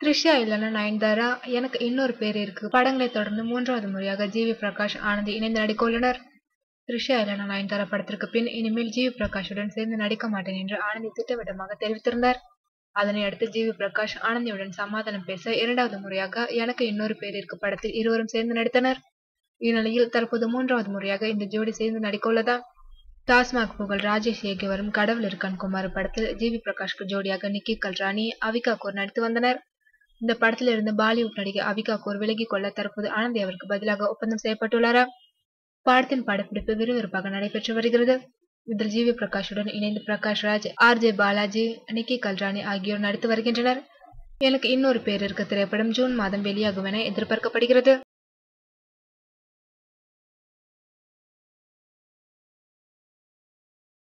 த்ரிஷா இல்லைன்னா நயன்தாரா? எனக்கு இன்னொரு பேர் இருக்கு. படங்களை தொடர்ந்து மூன்றாவது முறையாக ஜிவி பிரகாஷ் ஆனந்த் இணைந்து நடிக்க உள்ளனர் த்ரிஷா இல்லைன்னா நயன்தாரா படத்திற்கு பின் இனிமேல் ஜிவி பிரகாஷுடன் சேர்ந்து நடிக்க மாட்டேன் என்று ஆனந்தி திட்டவட்டமாக தெரிவித்திருந்தார். அதனை அடுத்து ஜிவி பிரகாஷ் ஆனந்தியுடன் சமாதானம் பேச இரண்டாவது முறையாக எனக்கு இன்னொரு பேர் இருக்கு. படத்தில் இருவரும் சேர்ந்து நடித்தனர். இந்நிலையில் தற்போது மூன்றாவது முறையாக இந்த ஜோடி சேர்ந்து நடிக்க உள்ளதா டாஸ்மாக் புகழ் ராஜேஷ் இயக்கி வரும் கடவுள் இருக்கான் குமார் படத்தில் ஜிவி பிரகாஷ்க்கு ஜோடியாக நிக்கி கல்ராணி அவிகா கோர் நடித்து வந்தனர். இந்த படத்தில் இருந்து பாலிவுட் நடிகை அவிகா கோர் விலகிக் கொள்ள தற்போது ஆனந்தி அவருக்கு பதிலாக ஒப்பந்தம் செய்யப்பட்டுள்ளாரா. படத்தின் படப்பிடிப்பு விறுவிறுப்பாக நடைபெற்று வருகிறது. இதில் ஜிவி பிரகாஷுடன் இணைந்து Prakash Raj R J Balaji Nikki Galrani ஆகியோர் நடித்து வருகின்றனர். எனக்கு இன்னொரு பேர் இருக்க திரைப்படம் ஜூன் மாதம் வெளியாகும் என எதிர்பார்க்கப்படுகிறது.